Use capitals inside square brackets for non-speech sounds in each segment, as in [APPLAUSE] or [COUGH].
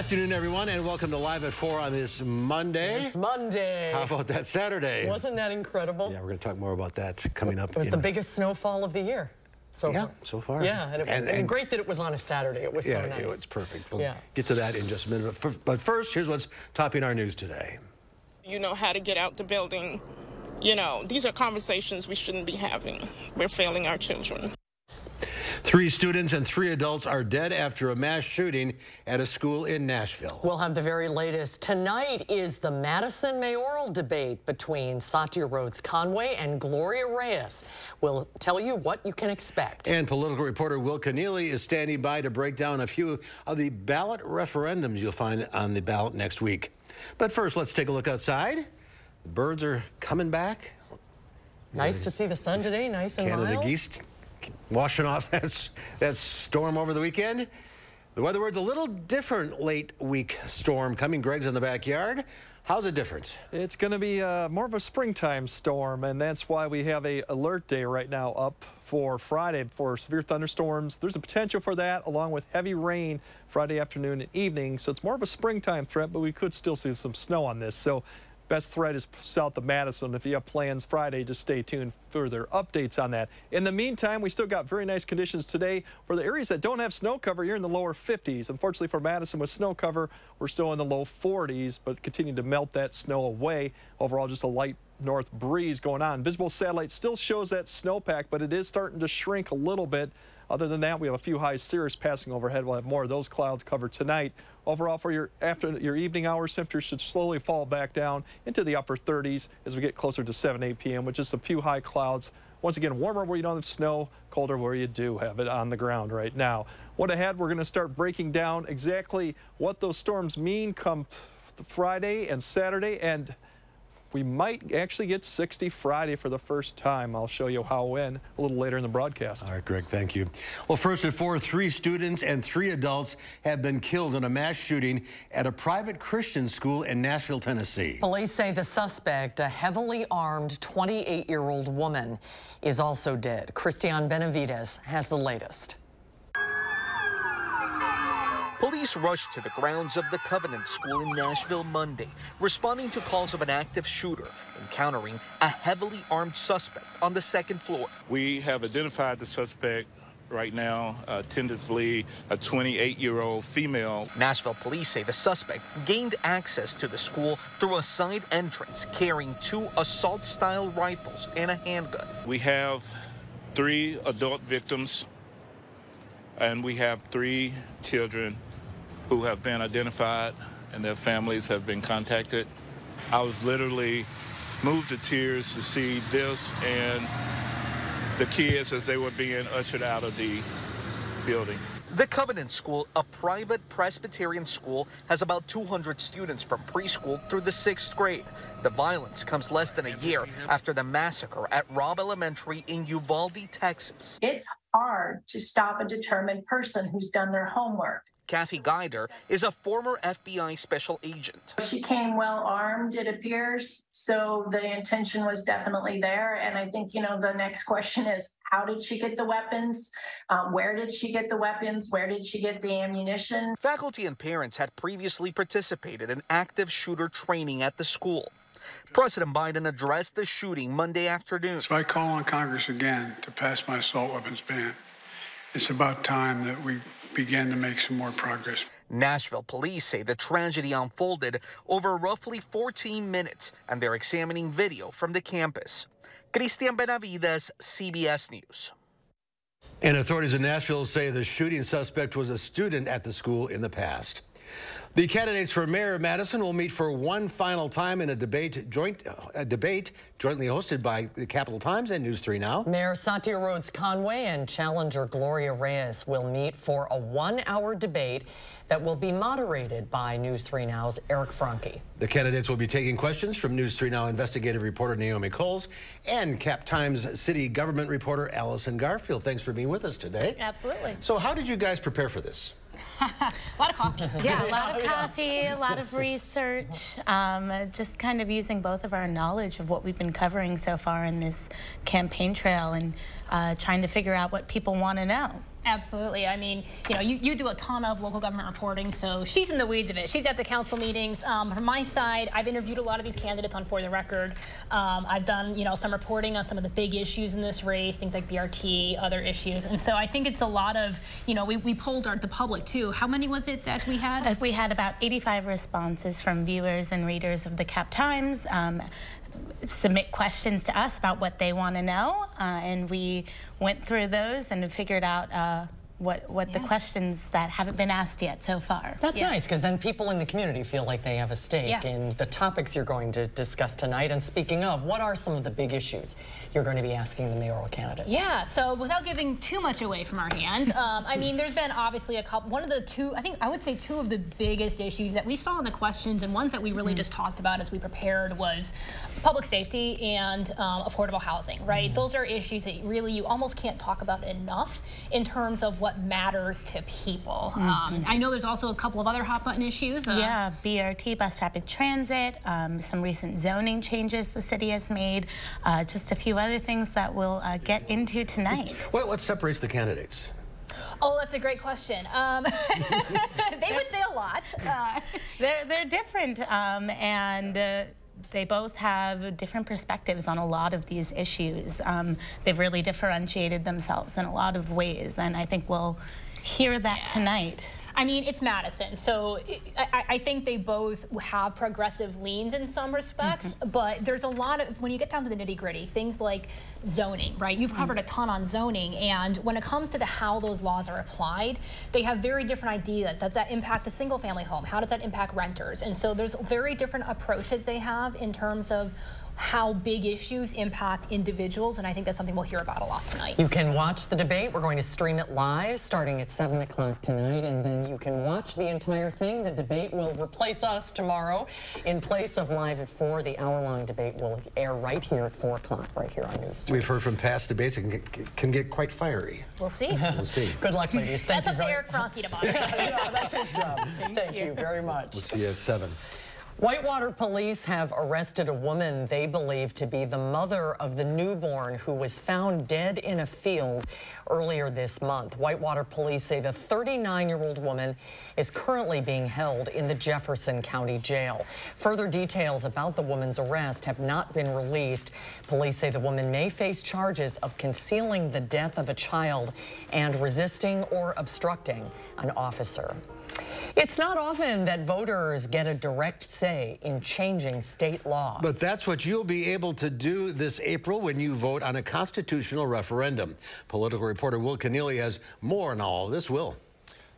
afternoon, everyone, and welcome to Live at 4 on this Monday. It's Monday. How about that Saturday? Wasn't that incredible? Yeah, we're going to talk more about that coming up. It was the biggest snowfall of the year. So yeah, far. so far. Yeah, and, it, and, and, and great that it was on a Saturday. It was yeah, so nice. Yeah, it's perfect. We'll yeah. get to that in just a minute. But first, here's what's topping our news today. You know how to get out the building. You know, these are conversations we shouldn't be having. We're failing our children. Three students and three adults are dead after a mass shooting at a school in Nashville. We'll have the very latest. Tonight is the Madison mayoral debate between Satya Rhodes Conway and Gloria Reyes. We'll tell you what you can expect. And political reporter Will Kenneally is standing by to break down a few of the ballot referendums you'll find on the ballot next week. But first, let's take a look outside. The birds are coming back. Nice to see the sun today, nice and Canada mild. geese washing off [LAUGHS] that, that storm over the weekend. The weather word's a little different late week storm coming. Greg's in the backyard. How's it different? It's going to be uh, more of a springtime storm, and that's why we have a alert day right now up for Friday for severe thunderstorms. There's a potential for that, along with heavy rain Friday afternoon and evening. So it's more of a springtime threat, but we could still see some snow on this. So Best threat is south of Madison. If you have plans Friday, just stay tuned for further updates on that. In the meantime, we still got very nice conditions today. For the areas that don't have snow cover, you're in the lower 50s. Unfortunately for Madison with snow cover, we're still in the low 40s, but continue to melt that snow away. Overall, just a light north breeze going on. Visible satellite still shows that snowpack, but it is starting to shrink a little bit. Other than that, we have a few high cirrus passing overhead. We'll have more of those clouds covered tonight. Overall, for your after your evening hours, temperatures should slowly fall back down into the upper 30s as we get closer to 7, 8 p.m., with just a few high clouds. Once again, warmer where you don't have snow, colder where you do have it on the ground right now. What ahead, we're going to start breaking down exactly what those storms mean come Friday and Saturday and we might actually get 60 Friday for the first time. I'll show you how when a little later in the broadcast. All right, Greg, thank you. Well, first at four, three students and three adults have been killed in a mass shooting at a private Christian school in Nashville, Tennessee. Police say the suspect, a heavily armed 28-year-old woman, is also dead. Christian Benavides has the latest. Police rushed to the grounds of the Covenant School in Nashville Monday, responding to calls of an active shooter encountering a heavily armed suspect on the second floor. We have identified the suspect right now, uh, tentatively a 28-year-old female. Nashville police say the suspect gained access to the school through a side entrance carrying two assault-style rifles and a handgun. We have three adult victims and we have three children who have been identified and their families have been contacted. I was literally moved to tears to see this and the kids as they were being ushered out of the building. The Covenant School, a private Presbyterian school, has about 200 students from preschool through the sixth grade. The violence comes less than a year after the massacre at Robb Elementary in Uvalde, Texas. It's hard to stop a determined person who's done their homework. Kathy Guider is a former FBI special agent. She came well armed, it appears, so the intention was definitely there. And I think, you know, the next question is how did she get the weapons? Um, where did she get the weapons? Where did she get the ammunition? Faculty and parents had previously participated in active shooter training at the school. President Biden addressed the shooting Monday afternoon. So I call on Congress again to pass my assault weapons ban. It's about time that we began to make some more progress. Nashville police say the tragedy unfolded over roughly 14 minutes, and they're examining video from the campus. Christian Benavides, CBS News. And authorities in Nashville say the shooting suspect was a student at the school in the past. The candidates for mayor of Madison will meet for one final time in a debate joint a debate jointly hosted by the Capital Times and News 3 Now. Mayor Satya Rhodes Conway and challenger Gloria Reyes will meet for a one-hour debate that will be moderated by News 3 Now's Eric Franke. The candidates will be taking questions from News 3 Now investigative reporter Naomi Kowles and Cap Times city government reporter Allison Garfield. Thanks for being with us today. Absolutely. So how did you guys prepare for this? A [LAUGHS] lot of coffee. [LAUGHS] Yeah, a lot of coffee, a lot of [LAUGHS] research, um, just kind of using both of our knowledge of what we've been covering so far in this campaign trail and uh, trying to figure out what people want to know. Absolutely. I mean, you know, you, you do a ton of local government reporting, so she's in the weeds of it. She's at the council meetings. Um, from my side, I've interviewed a lot of these candidates on For the Record. Um, I've done, you know, some reporting on some of the big issues in this race, things like BRT, other issues. And so I think it's a lot of, you know, we, we polled our, the public too. How many was it that we had? We had about 85 responses from viewers and readers of the Cap Times. Um, submit questions to us about what they want to know, uh, and we went through those and figured out uh, what what yeah. the questions that haven't been asked yet so far. That's yeah. nice because then people in the community feel like they have a stake yeah. in the topics you're going to discuss tonight. And speaking of, what are some of the big issues you're going to be asking the mayoral candidates? Yeah. So without giving too much away from our hand, [LAUGHS] um, I mean, there's been obviously a couple. One of the two, I think I would say two of the biggest issues that we saw in the questions and ones that we really mm. just talked about as we prepared was public safety and um, affordable housing. Right. Mm. Those are issues that really you almost can't talk about enough in terms of what what matters to people. Mm -hmm. um, I know there's also a couple of other hot button issues. Uh, yeah, BRT, bus rapid transit, um, some recent zoning changes the city has made, uh, just a few other things that we'll uh, get into tonight. What, what separates the candidates? Oh, that's a great question. Um, [LAUGHS] they would say a lot. Uh, [LAUGHS] they're they're different, um, and uh, they both have different perspectives on a lot of these issues. Um, they've really differentiated themselves in a lot of ways, and I think we'll hear that yeah. tonight. I mean, it's Madison, so I, I, think they both have progressive leans in some respects, mm -hmm. but there's a lot of, when you get down to the nitty gritty, things like zoning, right? You've covered mm -hmm. a ton on zoning, and when it comes to the how those laws are applied, they have very different ideas. Does that impact a single family home? How does that impact renters? And so there's very different approaches they have in terms of how big issues impact individuals, and I think that's something we'll hear about a lot tonight. You can watch the debate. We're going to stream it live starting at 7 o'clock tonight, and then you can watch the entire thing. The debate will replace us tomorrow in place of live at 4. The hour-long debate will air right here at 4 o'clock, right here on News 3. We've heard from past debates it can get, can get quite fiery. We'll see. [LAUGHS] we'll see. Good luck, ladies. Thank that's up to Eric Franke tomorrow. [LAUGHS] yeah, that's his job. Thank, Thank you. you very much. We'll see you at 7. Whitewater police have arrested a woman they believe to be the mother of the newborn who was found dead in a field earlier this month. Whitewater police say the 39-year-old woman is currently being held in the Jefferson County Jail. Further details about the woman's arrest have not been released. Police say the woman may face charges of concealing the death of a child and resisting or obstructing an officer. It's not often that voters get a direct say in changing state law. But that's what you'll be able to do this April when you vote on a constitutional referendum. Political reporter Will Kenneally has more on all of this. Will.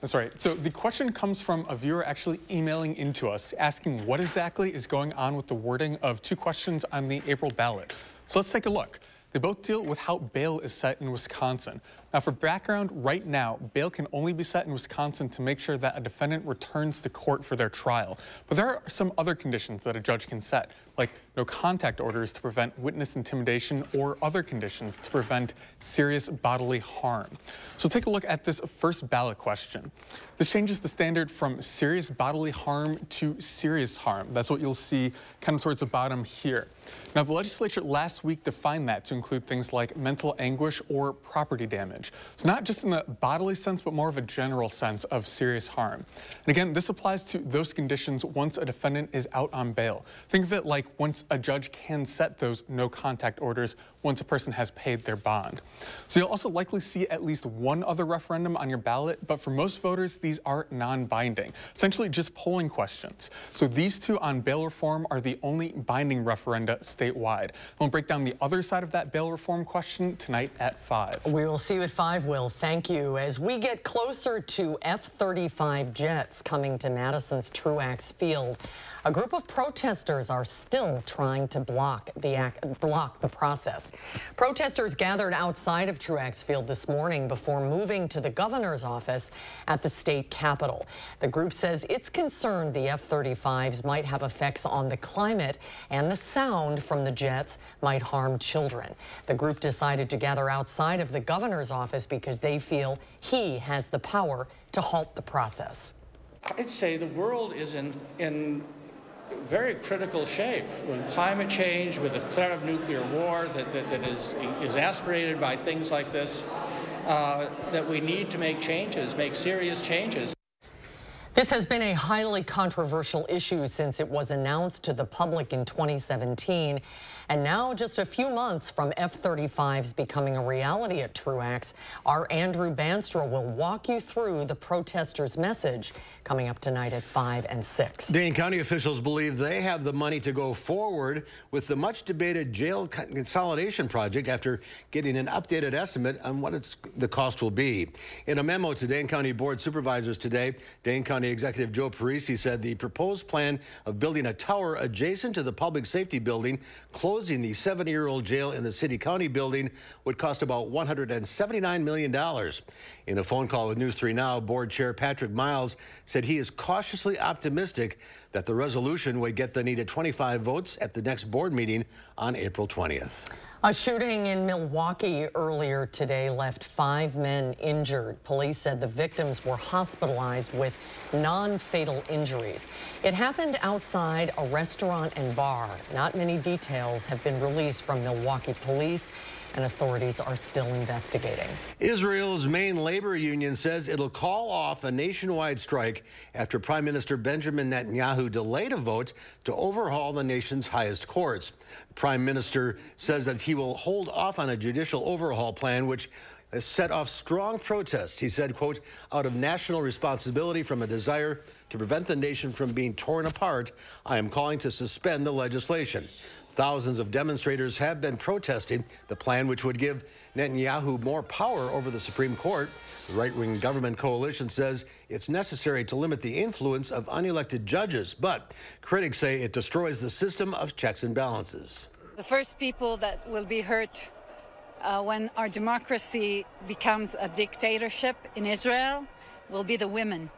That's right. So the question comes from a viewer actually emailing into us asking what exactly is going on with the wording of two questions on the April ballot. So let's take a look. They both deal with how bail is set in Wisconsin. Now, for background, right now, bail can only be set in Wisconsin to make sure that a defendant returns to court for their trial. But there are some other conditions that a judge can set, like no contact orders to prevent witness intimidation or other conditions to prevent serious bodily harm. So take a look at this first ballot question. This changes the standard from serious bodily harm to serious harm. That's what you'll see kind of towards the bottom here. Now, the legislature last week defined that to include things like mental anguish or property damage. So not just in the bodily sense, but more of a general sense of serious harm. And again, this applies to those conditions once a defendant is out on bail. Think of it like once a judge can set those no contact orders once a person has paid their bond. So you'll also likely see at least one other referendum on your ballot, but for most voters, these are non-binding, essentially just polling questions. So these two on bail reform are the only binding referenda statewide. We'll break down the other side of that bail reform question tonight at 5. We will see you at 5, Will. Thank you. As we get closer to F-35 jets coming to Madison's Truax Field, a group of protesters are still trying to block the, block the process. Protesters gathered outside of Truax Field this morning before moving to the governor's office at the state capitol. The group says it's concerned the F-35s might have effects on the climate and the sound from the jets might harm children. The group decided to gather outside of the governor's office because they feel he has the power to halt the process. I'd say the world is in, in very critical shape with climate change, with the threat of nuclear war that, that, that is aspirated by things like this. uh, that we need to make changes, make serious changes. This has been a highly controversial issue since it was announced to the public in 2017. And now, just a few months from F-35s becoming a reality at Truax, our Andrew Banstra will walk you through the protesters' message coming up tonight at 5 and 6. Dane County officials believe they have the money to go forward with the much-debated jail consolidation project after getting an updated estimate on what the cost will be. In a memo to Dane County Board Supervisors today, Dane County Executive Joe Parisi said the proposed plan of building a tower adjacent to the public safety building closing the 70-year-old jail in the City County building would cost about $179 million. In a phone call with News 3 Now, Board Chair Patrick Miles said he is cautiously optimistic that the resolution would get the needed 25 votes at the next board meeting on April 20th. A shooting in Milwaukee earlier today left five men injured. Police said the victims were hospitalized with non-fatal injuries. It happened outside a restaurant and bar. Not many details have been released from Milwaukee police and authorities are still investigating. Israel's main labor union says it'll call off a nationwide strike after Prime Minister Benjamin Netanyahu delayed a vote to overhaul the nation's highest courts. The Prime Minister says that he will hold off on a judicial overhaul plan, which has set off strong protests. He said, quote, out of national responsibility from a desire to prevent the nation from being torn apart, I am calling to suspend the legislation. Thousands of demonstrators have been protesting the plan, which would give Netanyahu more power over the Supreme Court. The right wing government coalition says it's necessary to limit the influence of unelected judges, but critics say it destroys the system of checks and balances. The first people that will be hurt uh, when our democracy becomes a dictatorship in Israel will be the women.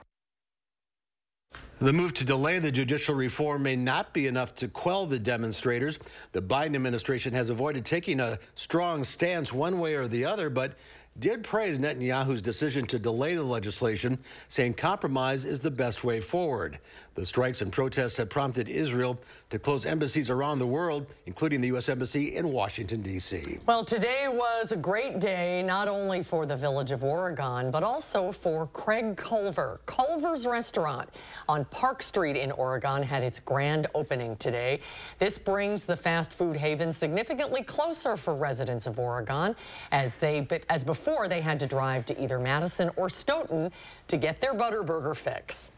The move to delay the judicial reform may not be enough to quell the demonstrators. The Biden administration has avoided taking a strong stance one way or the other, but did praise Netanyahu's decision to delay the legislation, saying compromise is the best way forward. The strikes and protests have prompted Israel to close embassies around the world, including the U.S. Embassy in Washington, D.C. Well, today was a great day, not only for the village of Oregon, but also for Craig Culver. Culver's Restaurant on Park Street in Oregon had its grand opening today. This brings the fast food haven significantly closer for residents of Oregon, as they, as before they had to drive to either Madison or Stoughton to get their Butterburger fix.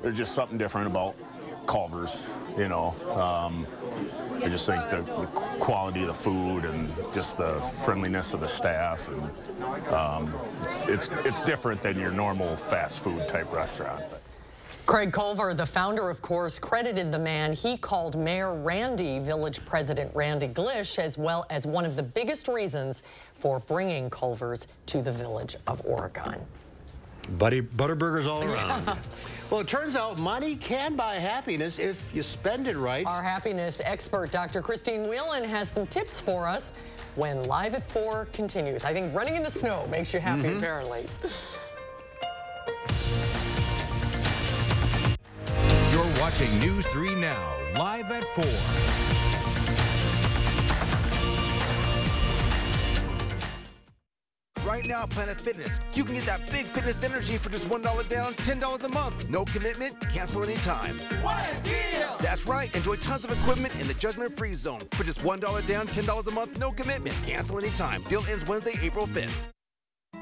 There's just something different about Culver's, you know. Um, I just think the, the, quality of the food and just the friendliness of the staff, and um, it's, it's, it's different than your normal fast food type restaurants. Craig Culver, the founder, of course, credited the man he called Mayor Randy, Village President Randy Glysch, as well as one of the biggest reasons for bringing Culver's to the village of Oregon. Buddy, Butterburgers all [LAUGHS] around. well, it turns out money can buy happiness if you spend it right. Our happiness expert, Dr. Christine Whelan, has some tips for us when Live at 4 continues. I think running in the snow makes you happy, mm -hmm. apparently. You're watching News 3 Now, live at 4. Right now Planet Fitness, you can get that big fitness energy for just $1 down, $10 a month. No commitment, cancel anytime. What a deal! That's right, enjoy tons of equipment in the judgment-free zone for just $1 down, $10 a month, no commitment, cancel anytime. Deal ends Wednesday, April 5th.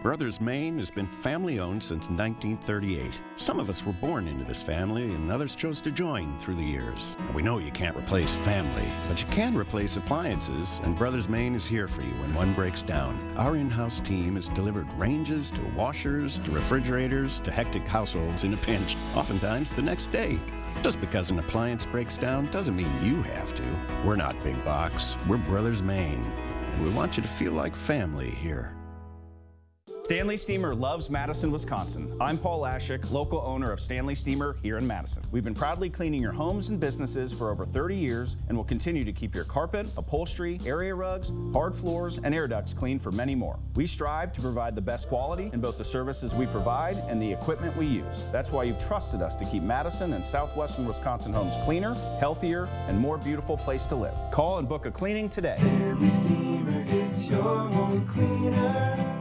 Brothers Main has been family owned since 1938. Some of us were born into this family, and others chose to join through the years. we know you can't replace family, but you can replace appliances, and Brothers Main is here for you when one breaks down. Our in house team has delivered ranges to washers to refrigerators to hectic households in a pinch, oftentimes the next day. Just because an appliance breaks down doesn't mean you have to. We're not big box, we're Brothers Main, and we want you to feel like family here. Stanley Steamer loves Madison, Wisconsin. I'm Paul Lashik, local owner of Stanley Steamer here in Madison. We've been proudly cleaning your homes and businesses for over 30 years and will continue to keep your carpet, upholstery, area rugs, hard floors, and air ducts clean for many more. We strive to provide the best quality in both the services we provide and the equipment we use. That's why you've trusted us to keep Madison and southwestern Wisconsin homes cleaner, healthier, and more beautiful place to live. Call and book a cleaning today. Stanley Steamer gets your home cleaner.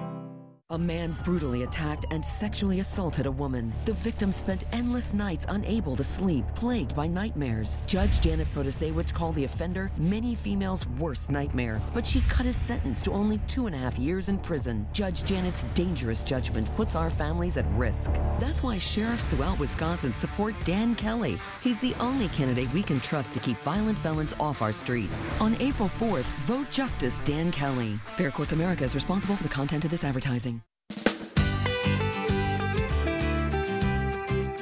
A man brutally attacked and sexually assaulted a woman. The victim spent endless nights unable to sleep, plagued by nightmares. Judge Janet Protasiewicz called the offender many females' worst nightmare, but she cut his sentence to only two and a half years in prison. Judge Janet's dangerous judgment puts our families at risk. That's why sheriffs throughout Wisconsin support Dan Kelly. He's the only candidate we can trust to keep violent felons off our streets. On April 4th, vote Justice Dan Kelly. Fair Courts America is responsible for the content of this advertising.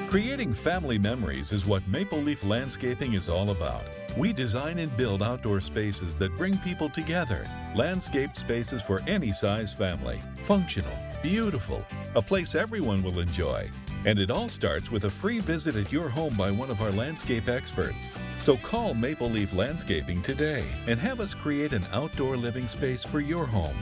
Creating family memories is what Maple Leaf Landscaping is all about. We design and build outdoor spaces that bring people together. Landscaped spaces for any size family. Functional, beautiful, a place everyone will enjoy. And it all starts with a free visit at your home by one of our landscape experts. So call Maple Leaf Landscaping today and have us create an outdoor living space for your home.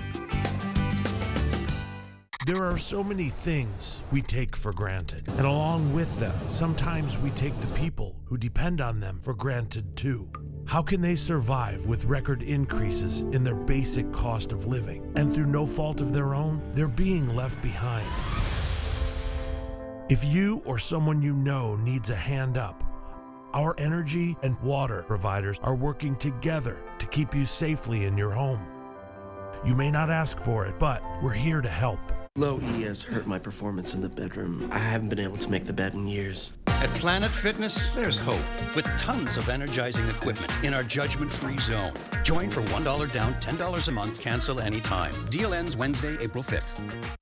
There are so many things we take for granted, and along with them, sometimes we take the people who depend on them for granted too. How can they survive with record increases in their basic cost of living? And through no fault of their own, they're being left behind. If you or someone you know needs a hand up, our energy and water providers are working together to keep you safely in your home. You may not ask for it, but we're here to help. Low E has hurt my performance in the bedroom. I haven't been able to make the bed in years. At Planet Fitness, there's hope with tons of energizing equipment in our judgment free zone. Join for $1 down, $10 a month, cancel anytime. Deal ends Wednesday, April 5th.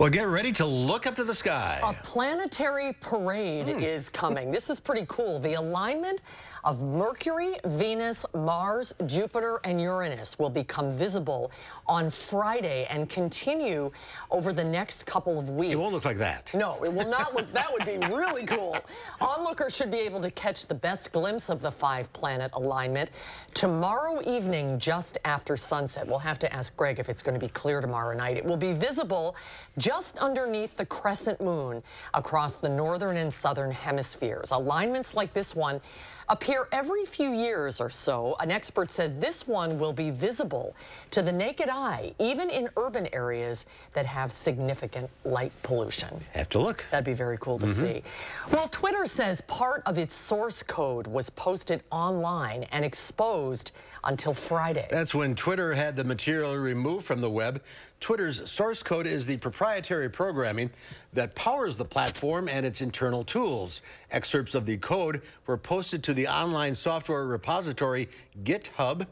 Well, get ready to look up to the sky. A planetary parade mm. is coming. This is pretty cool. The alignment of Mercury, Venus, Mars, Jupiter, and Uranus will become visible on Friday and continue over the next couple of weeks. It won't look like that. No, it will not look, that would be really cool. Onlookers should be able to catch the best glimpse of the five planet alignment tomorrow evening just after sunset. We'll have to ask Greg if it's going to be clear tomorrow night. It will be visible just underneath the crescent moon across the northern and southern hemispheres. Alignments like this one appear every few years or so. An expert says this one will be visible to the naked eye, even in urban areas that have significant light pollution. Have to look. That'd be very cool to mm -hmm. see. Well, Twitter says part of its source code was posted online and exposed until Friday. That's when Twitter had the material removed from the web. Twitter's source code is the proprietary programming that powers the platform and its internal tools. Excerpts of the code were posted to the online software repository GitHub.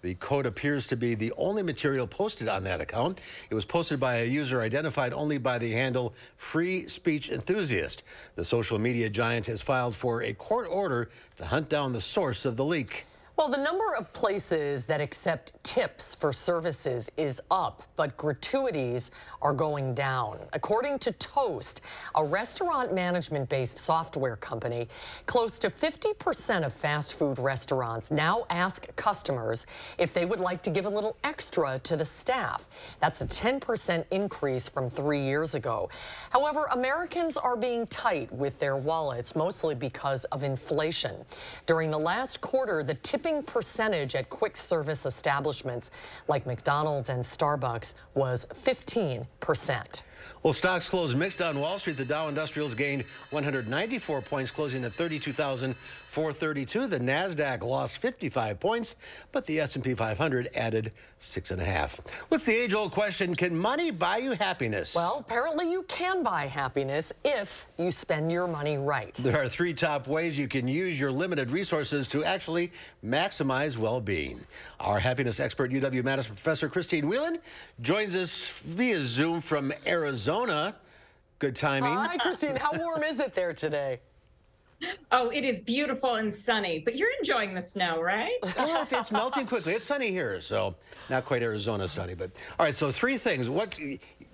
The code appears to be the only material posted on that account. It was posted by a user identified only by the handle Free Speech Enthusiast. The social media giant has filed for a court order to hunt down the source of the leak. Well, the number of places that accept tips for services is up, but gratuities are going down. According to Toast, a restaurant management-based software company, close to 50% of fast food restaurants now ask customers if they would like to give a little extra to the staff. That's a 10% increase from three years ago. However, Americans are being tight with their wallets, mostly because of inflation. During the last quarter, the tip tipping percentage at quick service establishments like McDonald's and Starbucks was 15%. Well, stocks closed mixed on Wall Street. The Dow Industrials gained 194 points, closing at 32,432. The Nasdaq lost 55 points, but the S&P 500 added six and a half. What's the age-old question? Can money buy you happiness? Well, apparently you can buy happiness if you spend your money right. There are three top ways you can use your limited resources to actually maximize well-being. Our happiness expert, UW-Madison professor Christine Whelan, joins us via Zoom from Arizona. Arizona. Good timing. Hi, Christine. How warm is it there today? [LAUGHS] Oh, it is beautiful and sunny, but you're enjoying the snow, right? [LAUGHS] yes, it's melting quickly. It's sunny here, so not quite Arizona sunny, but all right. So three things. What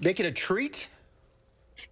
make it a treat?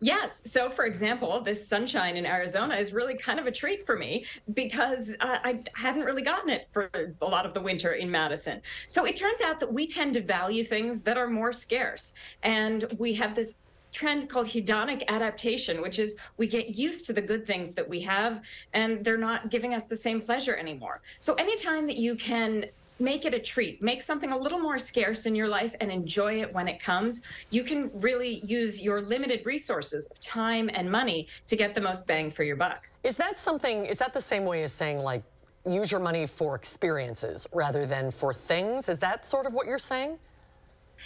Yes. So, for example, this sunshine in Arizona is really kind of a treat for me because uh, I hadn't really gotten it for a lot of the winter in Madison. So, it turns out that we tend to value things that are more scarce. And we have this trend called hedonic adaptation, which is we get used to the good things that we have and they're not giving us the same pleasure anymore. So anytime that you can make it a treat, make something a little more scarce in your life and enjoy it when it comes, you can really use your limited resources of time and money to get the most bang for your buck. Is that something, is that the same way as saying like, use your money for experiences rather than for things? Is that sort of what you're saying?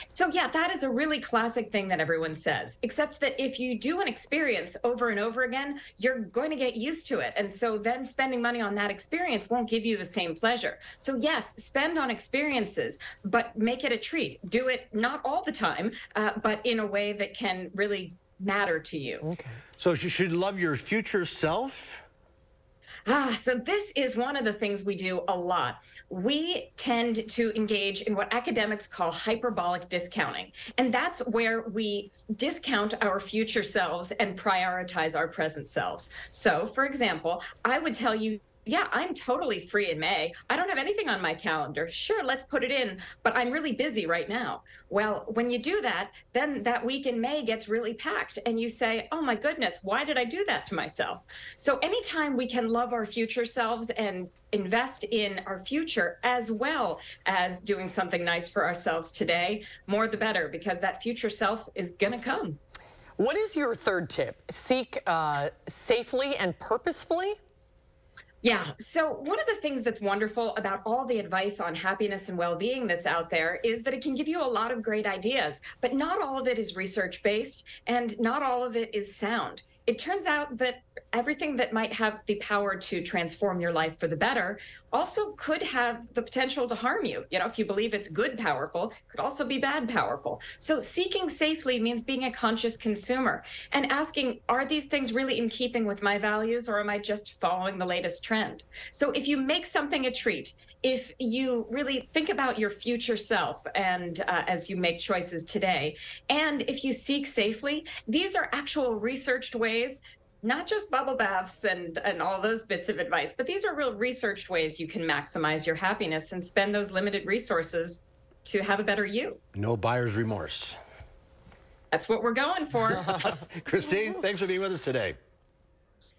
So, yeah, that is a really classic thing that everyone says, except that if you do an experience over and over again, you're going to get used to it. And so then spending money on that experience won't give you the same pleasure. So, yes, spend on experiences, but make it a treat. Do it not all the time, uh, but in a way that can really matter to you. Okay. So, you should love your future self? Ah, so this is one of the things we do a lot. We tend to engage in what academics call hyperbolic discounting. And that's where we discount our future selves and prioritize our present selves. So, for example, I would tell you yeah, I'm totally free in May. I don't have anything on my calendar. Sure, let's put it in, but I'm really busy right now. Well, when you do that, then that week in May gets really packed and you say, oh my goodness, why did I do that to myself? So anytime we can love our future selves and invest in our future as well as doing something nice for ourselves today, more the better, because that future self is going to come. What is your third tip? Seek uh, safely and purposefully? Yeah. So, one of the things that's wonderful about all the advice on happiness and well being that's out there is that it can give you a lot of great ideas, but not all of it is research based and not all of it is sound it turns out that everything that might have the power to transform your life for the better also could have the potential to harm you. You know, if you believe it's good powerful, could also be bad powerful. So seeking safely means being a conscious consumer and asking, are these things really in keeping with my values or am I just following the latest trend? So if you make something a treat, if you really think about your future self and uh, as you make choices today, and if you seek safely, these are actual researched ways not just bubble baths and and all those bits of advice but these are real researched ways you can maximize your happiness and spend those limited resources to have a better you no buyer's remorse that's what we're going for [LAUGHS] christine thanks for being with us today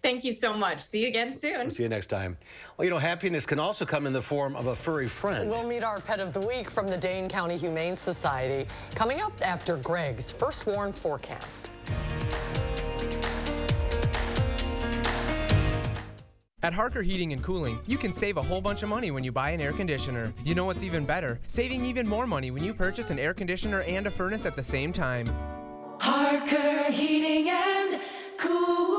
Thank you so much. See you again soon. We'll see you next time. Well, you know, happiness can also come in the form of a furry friend. We'll meet our pet of the week from the Dane County Humane Society coming up after Greg's first warn forecast. At Harker Heating and Cooling, you can save a whole bunch of money when you buy an air conditioner. You know what's even better? Saving even more money when you purchase an air conditioner and a furnace at the same time. Harker Heating and Cooling.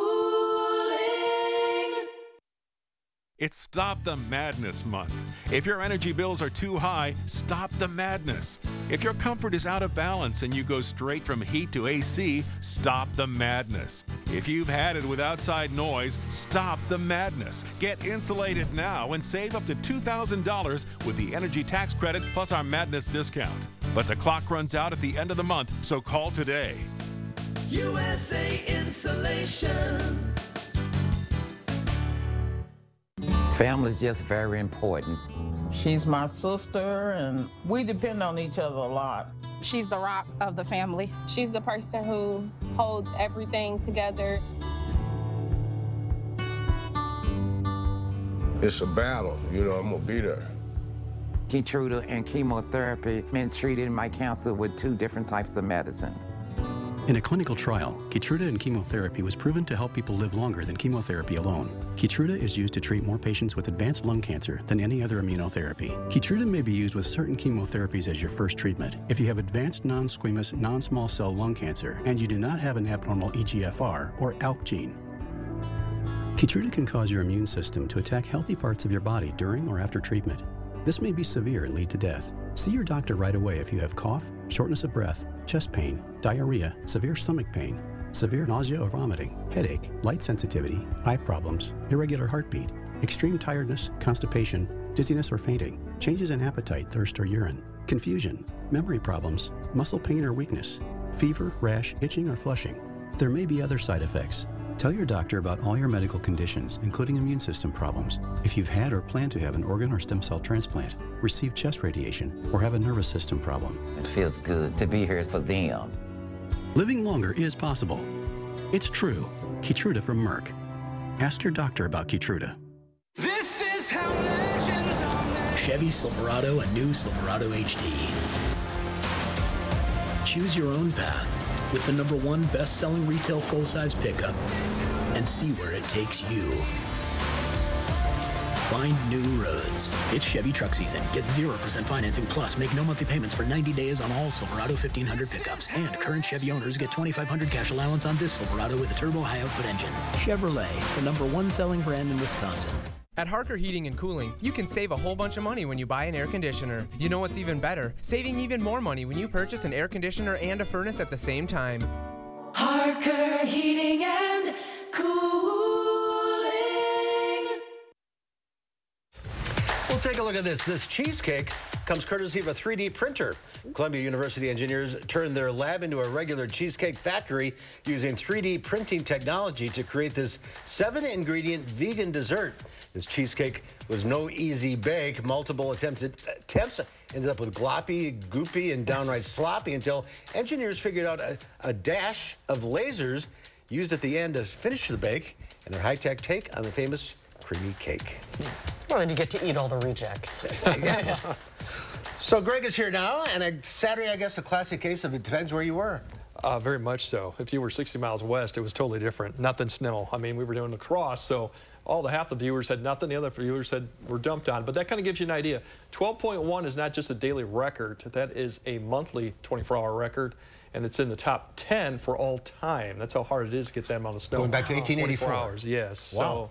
It's Stop the Madness month. If your energy bills are too high, stop the madness. If your comfort is out of balance and you go straight from heat to AC, stop the madness. If you've had it with outside noise, stop the madness. Get insulated now and save up to $2,000 with the energy tax credit plus our madness discount. But the clock runs out at the end of the month, so call today. USA Insulation. Family is just very important. She's my sister, and we depend on each other a lot. She's the rock of the family. She's the person who holds everything together. It's a battle, you know, I'm gonna be there. Keytruda and chemotherapy been treated my cancer with two different types of medicine. In a clinical trial, Keytruda and chemotherapy was proven to help people live longer than chemotherapy alone. Keytruda is used to treat more patients with advanced lung cancer than any other immunotherapy. Keytruda may be used with certain chemotherapies as your first treatment. If you have advanced non-squamous non-small cell lung cancer and you do not have an abnormal EGFR or ALK gene. Keytruda can cause your immune system to attack healthy parts of your body during or after treatment. This may be severe and lead to death. See your doctor right away if you have cough, shortness of breath, chest pain, diarrhea, severe stomach pain, severe nausea or vomiting, headache, light sensitivity, eye problems, irregular heartbeat, extreme tiredness, constipation, dizziness or fainting, changes in appetite, thirst or urine, confusion, memory problems, muscle pain or weakness, fever, rash, itching or flushing. There may be other side effects. Tell your doctor about all your medical conditions, including immune system problems. If you've had or plan to have an organ or stem cell transplant, receive chest radiation, or have a nervous system problem. It feels good to be here for them. Living longer is possible. It's true. Keytruda from Merck. Ask your doctor about Keytruda. This is how legends are made. Chevy Silverado and new Silverado HD. Choose your own path with the number one best-selling retail full-size pickup and see where it takes you. Find new roads. It's Chevy truck season. Get 0% financing plus make no monthly payments for 90 days on all Silverado 1500 pickups. And current Chevy owners get 2500 cash allowance on this Silverado with a turbo high output engine. Chevrolet, the number one selling brand in Wisconsin. At Harker Heating and Cooling, you can save a whole bunch of money when you buy an air conditioner. You know what's even better? Saving even more money when you purchase an air conditioner and a furnace at the same time. Harker Heating and Cooling. A look at this. This cheesecake comes courtesy of a 3D printer. Columbia University engineers turned their lab into a regular cheesecake factory using 3D printing technology to create this seven ingredient vegan dessert. This cheesecake was no easy bake. Multiple attempted attempts ended up with gloppy, goopy, and downright sloppy until engineers figured out a, a dash of lasers used at the end to finish the bake and their high-tech take on the famous creamy cake. Hmm. Well, then you get to eat all the rejects. Yeah. [LAUGHS] So Greg is here now, and a Saturday, I guess, a classic case of it depends where you were. Uh, very much so. If you were 60 miles west, it was totally different. Nothing snow. I mean, we were doing the cross, so all the half the viewers had nothing. The other viewers had were dumped on. But that kind of gives you an idea. 12.1 is not just a daily record. That is a monthly 24-hour record, and it's in the top 10 for all time. That's how hard it is to get that amount of snow. Going back to Wow. 1884. 24 hours, yes. Wow. So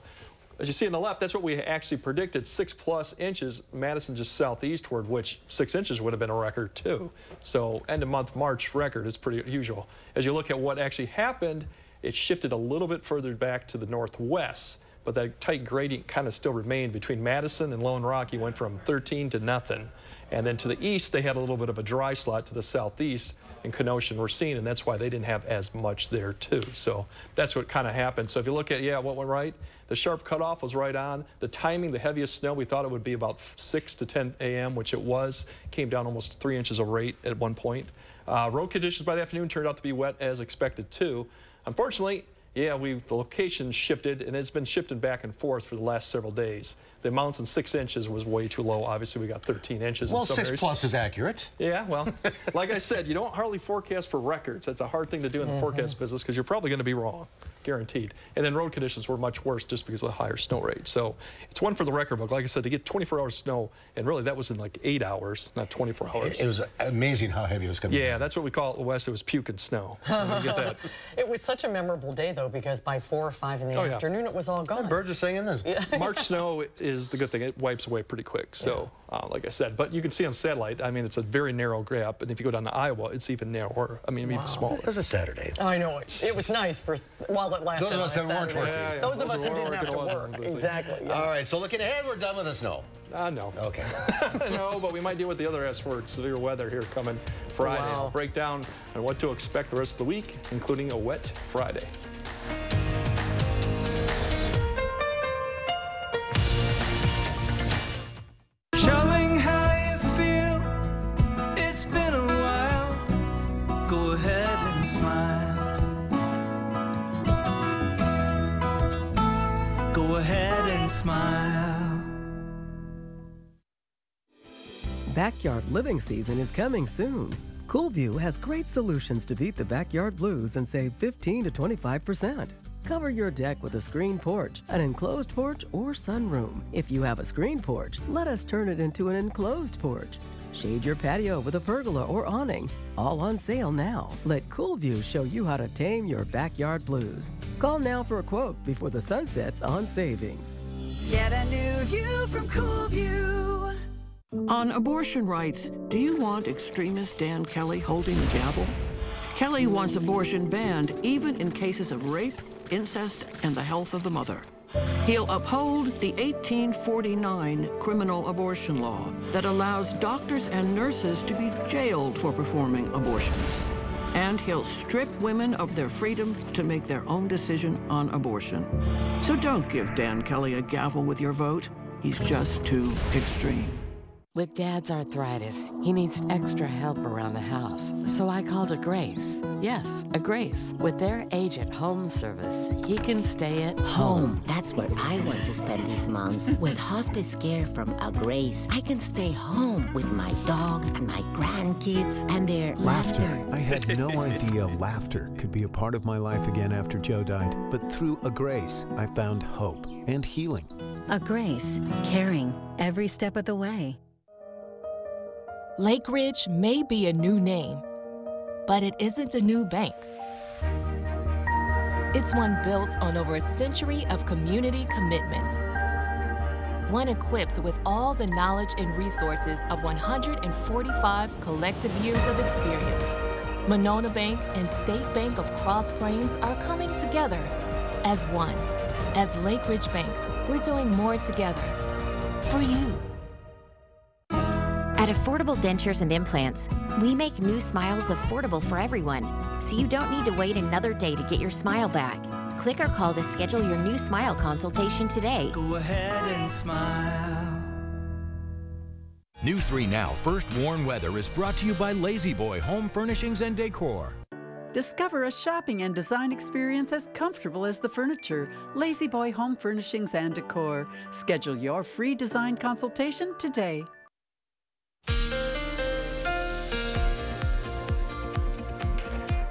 as you see on the left, that's what we actually predicted, six plus inches. Madison just southeastward, which six inches would have been a record too. So end of month March record is pretty usual. As you look at what actually happened, it shifted a little bit further back to the northwest, but that tight gradient kind of still remained between Madison and Lone Rock. You went from 13 to nothing. And then to the east, they had a little bit of a dry slot to the southeast and Kenosha and Racine, and that's why they didn't have as much there too. So that's what kind of happened. So if you look at, yeah, what went right? The sharp cutoff was right on. The timing, the heaviest snow, we thought it would be about 6 to 10 a.m., which it was. Came down almost three inches of rate at one point. Uh, road conditions by the afternoon turned out to be wet as expected too. Unfortunately, yeah, we the location shifted, and it's been shifting back and forth for the last several days. The amounts in six inches was way too low. Obviously, we got 13 inches Well, in some six areas. plus is accurate. Yeah, well, [LAUGHS] like I said, you don't hardly forecast for records. That's a hard thing to do in the Mhm. forecast business because you're probably going to be wrong, guaranteed. And then road conditions were much worse just because of the higher snow rate. So it's one for the record book. Like I said, to get 24 hours of snow, and really that was in like eight hours, not 24 hours. It, it was amazing how heavy it was coming. yeah, that's what we call it in the West. It was puke and snow. [LAUGHS] Get that. It was such a memorable day, though, because by four or five in the Oh, yeah. afternoon, it was all gone. birds are singing this. [LAUGHS] March snow is the good thing. It wipes away pretty quick. So, uh, like I said, but you can see on satellite, I mean, it's a very narrow gap. And if you go down to Iowa, it's even narrower. I mean, even smaller. It was a Saturday. I know it. It was nice for while it lasted. Those of on us a that weren't Saturday. working. Yeah, yeah. Those, of us who who didn't have to working work. Exactly. yeah. All right, so looking ahead, we're done with the snow. Uh, no. Okay. [LAUGHS] no, but we might deal with the other S word, severe weather here coming Friday. Wow. I'll break down on what to expect the rest of the week, including a wet Friday. Backyard living season is coming soon. Coolview has great solutions to beat the backyard blues and save 15 to 25%. Cover your deck with a screen porch, an enclosed porch, or sunroom. If you have a screen porch, let us turn it into an enclosed porch. Shade your patio with a pergola or awning. All on sale now. Let Coolview show you how to tame your backyard blues. Call now for a quote before the sun sets on savings. Get a new view from Cool View. On abortion rights, do you want extremist Dan Kelly holding the gavel? Kelly wants abortion banned even in cases of rape, incest, and the health of the mother. He'll uphold the 1849 criminal abortion law that allows doctors and nurses to be jailed for performing abortions. And he'll strip women of their freedom to make their own decision on abortion. So don't give Dan Kelly a gavel with your vote. He's just too extreme. With Dad's arthritis, he needs extra help around the house, so I called Agrace. Yes, Agrace. With their agent home service, he can stay at home. That's where I want to spend these months. [LAUGHS] With hospice care from Agrace, I can stay home with my dog and my grandkids and their laughter. I had no idea laughter could be a part of my life again after Joe died, but through Agrace, I found hope and healing. Agrace, caring every step of the way. Lake Ridge may be a new name, but it isn't a new bank. It's one built on over a century of community commitment. One equipped with all the knowledge and resources of 145 collective years of experience. Monona Bank and State Bank of Cross Plains are coming together as one. As Lake Ridge Bank, we're doing more together for you. At Affordable Dentures and Implants, we make new smiles affordable for everyone, so you don't need to wait another day to get your smile back. Click or call to schedule your new smile consultation today. Go ahead and smile. News 3 Now First Warn Weather is brought to you by La-Z-Boy Home Furnishings and Decor. Discover a shopping and design experience as comfortable as the furniture. La-Z-Boy Home Furnishings and Decor. Schedule your free design consultation today.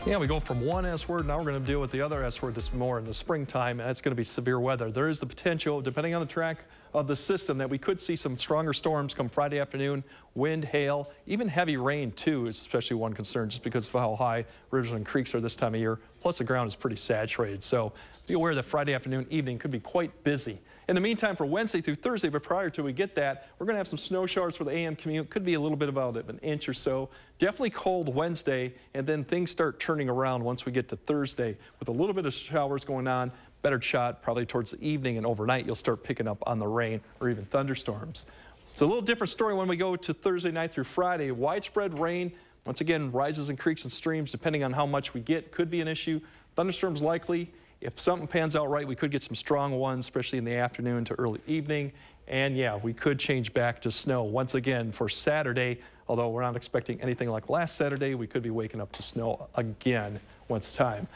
Yeah, we go from one S word, now we're going to deal with the other S word this more in the springtime, and that's going to be severe weather. There is the potential, depending on the track of the system, that we could see some stronger storms come Friday afternoon, wind, hail, even heavy rain too is especially one concern just because of how high rivers and creeks are this time of year. Plus the ground is pretty saturated, so be aware that Friday afternoon, evening could be quite busy. In the meantime, for Wednesday through Thursday, but prior to we get that, we're going to have some snow showers for the AM commute. Could be a little bit about an inch or so. Definitely cold Wednesday, and then things start turning around once we get to Thursday with a little bit of showers going on. Better shot probably towards the evening and overnight. You'll start picking up on the rain or even thunderstorms. It's a little different story when we go to Thursday night through Friday. Widespread rain. Once again, rises in creeks and streams, depending on how much we get, could be an issue. Thunderstorms likely. If something pans out right, we could get some strong ones, especially in the afternoon to early evening. And yeah, we could change back to snow once again for Saturday, although we're not expecting anything like last Saturday. We could be waking up to snow again once time.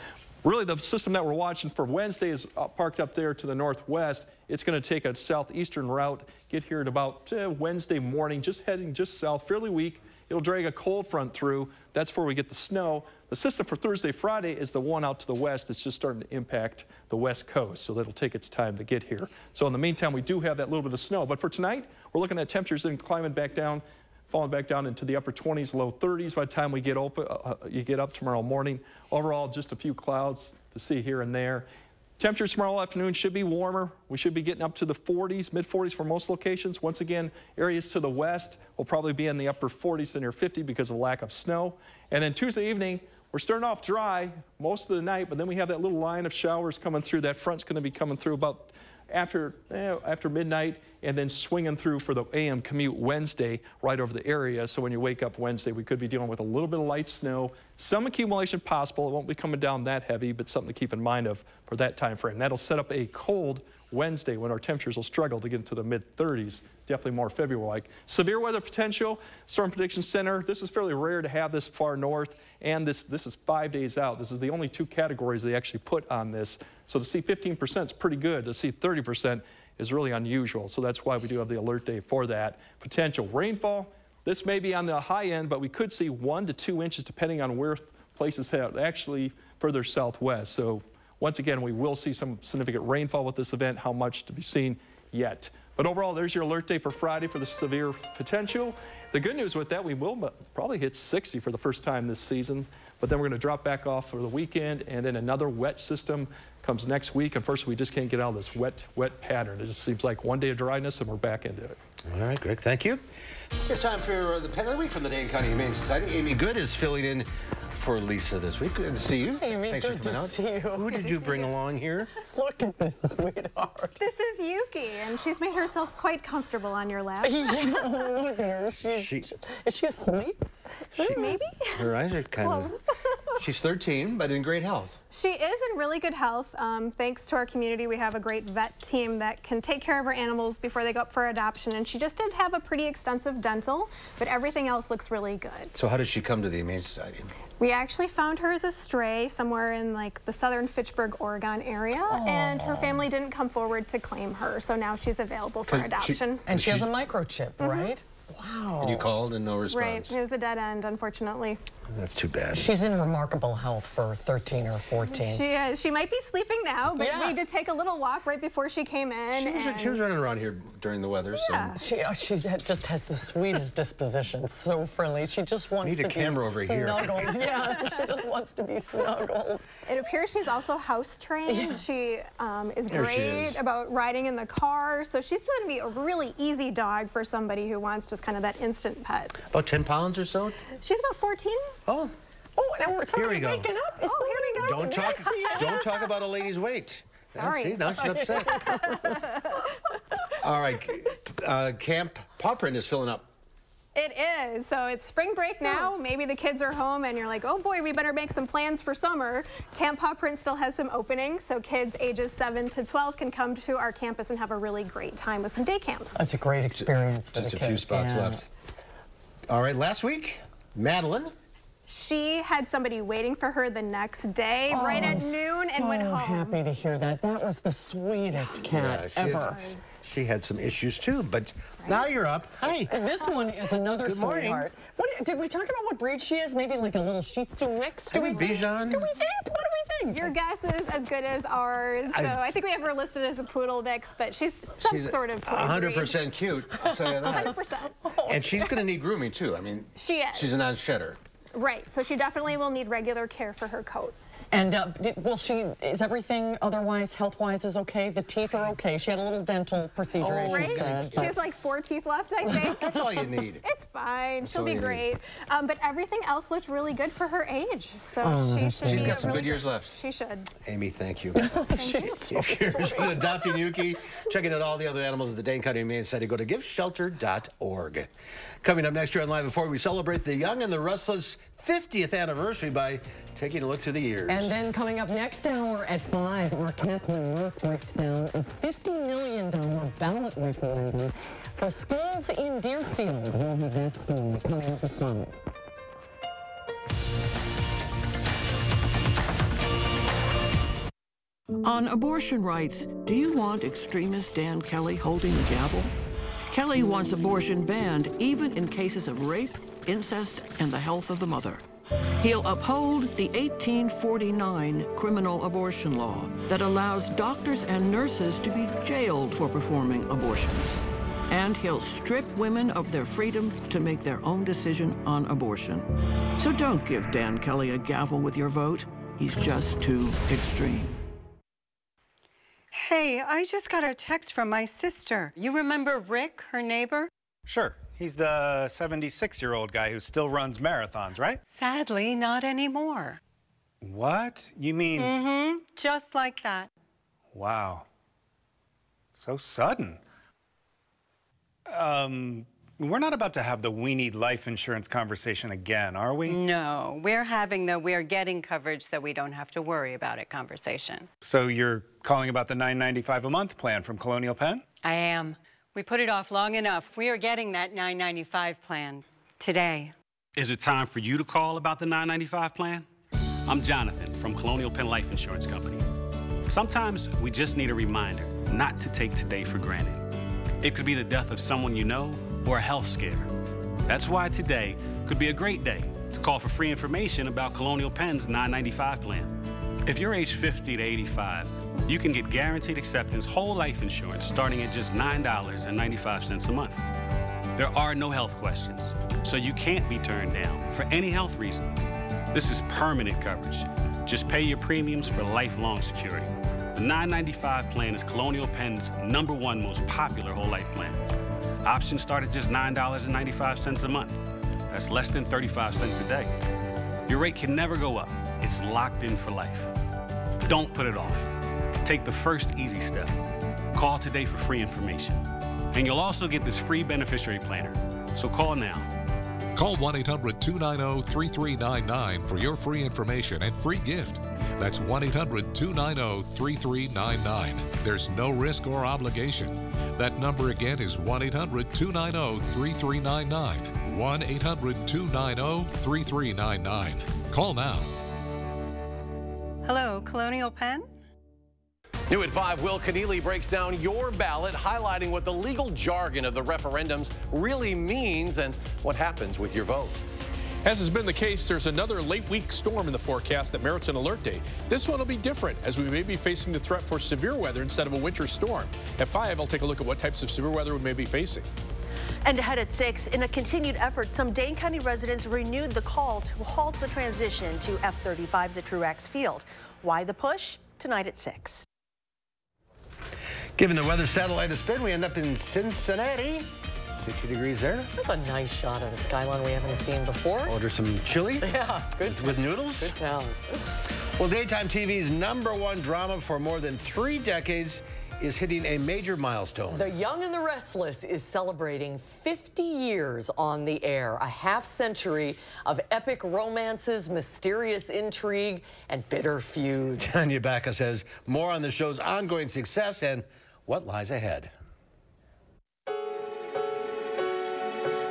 Really, the system that we're watching for Wednesday is parked up there to the northwest. It's going to take a southeastern route, get here at about uh, Wednesday morning, just heading just south, fairly weak. It'll drag a cold front through. That's where we get the snow. The system for Thursday, Friday is the one out to the west that's just starting to impact the west coast, so that'll take its time to get here. So in the meantime, we do have that little bit of snow. But for tonight, we're looking at temperatures then climbing back down, falling back down into the upper 20s, low 30s by the time we get open, uh, uh, you get up tomorrow morning. Overall, just a few clouds to see here and there. Temperatures tomorrow afternoon should be warmer. We should be getting up to the 40s, mid 40s for most locations. Once again, areas to the west will probably be in the upper 40s to near 50 because of lack of snow. And then Tuesday evening, we're starting off dry most of the night, but then we have that little line of showers coming through. That front's going to be coming through about after, eh, after midnight and then swinging through for the AM commute Wednesday right over the area. So when you wake up Wednesday, we could be dealing with a little bit of light snow, some accumulation possible. It won't be coming down that heavy, but something to keep in mind of for that time frame. That'll set up a cold Wednesday when our temperatures will struggle to get into the mid 30s, definitely more February-like. Severe weather potential, Storm Prediction Center. This is fairly rare to have this far north, and this, this is five days out. This is the only two categories they actually put on this. So to see 15% is pretty good. To see 30% is really unusual. So that's why we do have the alert day for that. Potential rainfall, this may be on the high end, but we could see one to two inches depending on where places have actually further southwest. So once again, we will see some significant rainfall with this event. How much to be seen yet. But overall, there's your alert day for Friday for the severe potential. The good news with that, we will probably hit 60 for the first time this season, but then we're going to drop back off for the weekend, and then another wet system comes next week. And first, we just can't get out of this wet, wet pattern. It just seems like one day of dryness, and we're back into it. All right, Greg, thank you. It's time for uh, the Pet of the Week from the Dane County Humane Society. Amy Good is filling in for Lisa this week. Good to see you. Amy, Thanks good for coming to out. see you. Who did you bring [LAUGHS] along here? Look at this sweetheart. This is Yuki, and she's made herself quite comfortable on your lap. [LAUGHS] yeah, [LAUGHS] look at her. She's, She- is she asleep? Maybe? Her eyes are kind Close. of. [LAUGHS] She's 13, but in great health. She is in really good health. Um, thanks to our community, we have a great vet team that can take care of our animals before they go up for adoption. And she just did have a pretty extensive dental, but everything else looks really good. So how did she come to the Humane Society? We actually found her as a stray somewhere in like the southern Fitchburg, Oregon area, and her family didn't come forward to claim her. So now she's available for But she- adoption. And she has a She- microchip, right? Wow. And you called and no response. Right, it was a dead end, unfortunately. That's too bad. She's in remarkable health for 13 or 14. She is. She might be sleeping now, but Yeah. we did take a little walk right before she came in. She was, and she was running around here during the weather, Yeah. so She she's just has the sweetest [LAUGHS] disposition, so friendly. She just wants Need a to camera be over here. snuggled. [LAUGHS] yeah, she just wants to be snuggled. It appears she's also house trained. She um, is There she great is. about riding in the car. So she's going to be a really easy dog for somebody who wants just kind of that instant pet. about 10 pounds or so. She's about 14. Oh, Oh, and we're Here we go. waking up. It's Oh, here we go. don't talk. [LAUGHS] Don't talk about a lady's weight. Yeah, Sorry. see, now she's upset. [LAUGHS] All right, uh, Camp Paw Print is filling up. It is. So it's spring break hmm. now. Maybe the kids are home and you're like, oh boy, we better make some plans for summer. Camp Paw Print still has some openings. So kids ages 7 to 12 can come to our campus and have a really great time with some day camps. That's a great experience for Just the a few kids. spots yeah. left. All right, last week, Madeline. She had somebody waiting for her the next day, Oh, right at I'm noon, and went so home. happy to hear that. That was the sweetest cat Yeah, she, ever. she had some issues too, but now you're up. Hi. And this one is another Good morning. What, did we talk about what breed she is? Maybe like a little Shih Tzu mix? Do I think Bichon. Do we think? What do we think? Your guess is as good as ours. So I- I, think we have her listed as a poodle mix, but she's some She's sort of toy breed. 100% cute. I'll tell you that. 100%. And she's going to need grooming too. I mean, She is. she's a non-shedder. Right. So she definitely will need regular care for her coat. And uh, did- will she? Is everything otherwise health-wise is okay? The teeth are okay. She had a little dental procedure, Oh, right? she said. She has like four teeth left, I [LAUGHS] think. That's all you need. It's fine. She'll be great. Um, but everything else looked really good for her age. So Oh, she should She's be got some really good years left. She should. Amy, thank you. [LAUGHS] She's so you're sweet. [LAUGHS] adopting Yuki, checking out all the other animals at the Dane County Humane Society, go to giveshelter.org. Coming up next year on Live Before, we celebrate the Young and the Restless 50th anniversary by taking a look through the years. And then coming up next hour at 5, our Kathleen Murph breaks down a $50 million ballot referendum for schools in Deerfield. We'll have that story coming up at 5. On abortion rights, do you want extremist Dan Kelly holding the gavel? Kelly wants abortion banned even in cases of rape, incest, and the health of the mother. He'll uphold the 1849 criminal abortion law that allows doctors and nurses to be jailed for performing abortions. And he'll strip women of their freedom to make their own decision on abortion. So don't give Dan Kelly a gavel with your vote. He's just too extreme. Hey, I just got a text from my sister. You remember Rick, her neighbor? Sure. He's the 76 year old guy who still runs marathons, right? Sadly, not anymore. What? You mean. Mm-hmm. Just like that. Wow. So sudden. Um, we're not about to have the we need life insurance conversation again, are we? No, we're having the we're getting coverage so we don't have to worry about it conversation. So you're calling about the 9.95 a month plan from Colonial Penn? I am. We put it off long enough. We are getting that 995 plan today. Is it time for you to call about the 995 plan? I'm Jonathan from Colonial Penn Life Insurance Company. Sometimes we just need a reminder not to take today for granted. It could be the death of someone you know or a health scare. That's why today could be a great day to call for free information about Colonial Penn's 995 plan. If you're age 50 to 85, you can get guaranteed acceptance whole life insurance starting at just $9.95 a month. There are no health questions, so you can't be turned down for any health reason. This is permanent coverage. Just pay your premiums for lifelong security. The 995 plan is Colonial Penn's number one most popular whole life plan. Options start at just $9.95 a month. That's less than 35 cents a day. Your rate can never go up. It's locked in for life. Don't put it off. Take the first easy step. Call today for free information. And you'll also get this free beneficiary planner. So call now. Call 1 800 290 3399 for your free information and free gift. That's 1 800 290 3399. There's no risk or obligation. That number again is 1 800 290 3399. 1 800 290 3399. Call now. Hello, Colonial Penn? New at 5, Will Kenneally breaks down your ballot, highlighting what the legal jargon of the referendums really means and what happens with your vote. As has been the case, there's another late week storm in the forecast that merits an alert day. This one will be different as we may be facing the threat for severe weather instead of a winter storm. At 5, I'll take a look at what types of severe weather we may be facing. And ahead at 6, in a continued effort, some Dane County residents renewed the call to halt the transition to F-35s at Truax Field. Why the push? Tonight at 6. Given the weather satellite a spin, we end up in Cincinnati. 60 degrees there. That's a nice shot of the skyline we haven't seen before. Order some chili. [LAUGHS] Yeah, good. With, with noodles. Good town. Well, daytime TV's number one drama for more than three decades is hitting a major milestone. The Young and the Restless is celebrating 50 years on the air, a half century of epic romances, mysterious intrigue, and bitter feuds. [LAUGHS] Danya Bacchus says more on the show's ongoing success and what lies ahead.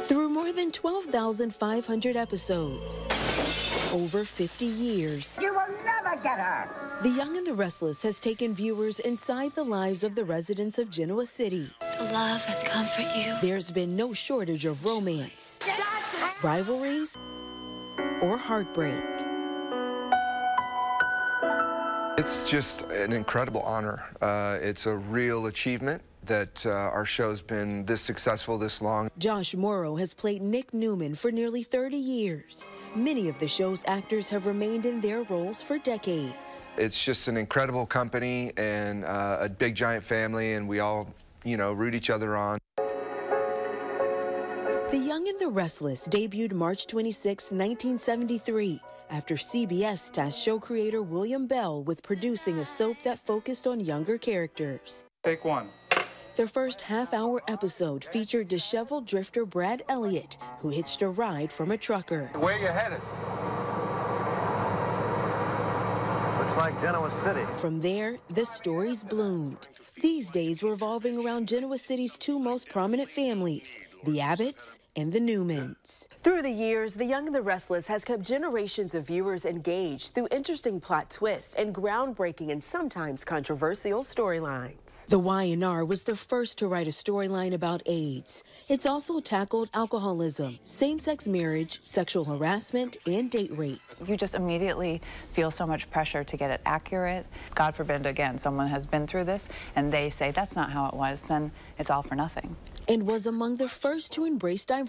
Through more than 12,500 episodes, over 50 years. You will never get her. The Young and the Restless has taken viewers inside the lives of the residents of Genoa City. To love and comfort you. There's been no shortage of romance, rivalries, or heartbreak. It's just an incredible honor. Uh, it's a real achievement that uh, our show's been this successful this long. Josh Morrow has played Nick Newman for nearly 30 years. Many of the show's actors have remained in their roles for decades. It's just an incredible company and uh, a big giant family, and we all, you know, root each other on. The Young and the Restless debuted March 26, 1973, after CBS tasked show creator William Bell with producing a soap that focused on younger characters. Take one. Their first half hour episode featured disheveled drifter Brad Elliott, who hitched a ride from a trucker. Where you headed? Looks like Genoa City. From there, the stories bloomed. These days were revolving around Genoa City's two most prominent families, the Abbotts and the Newmans. Through the years, The Young and the Restless has kept generations of viewers engaged through interesting plot twists and groundbreaking and sometimes controversial storylines. The Y&R was the first to write a storyline about AIDS. It's also tackled alcoholism, same-sex marriage, sexual harassment, and date rape. You just immediately feel so much pressure to get it accurate. God forbid, again, someone has been through this and they say that's not how it was, then it's all for nothing. And was among the first to embrace diversity.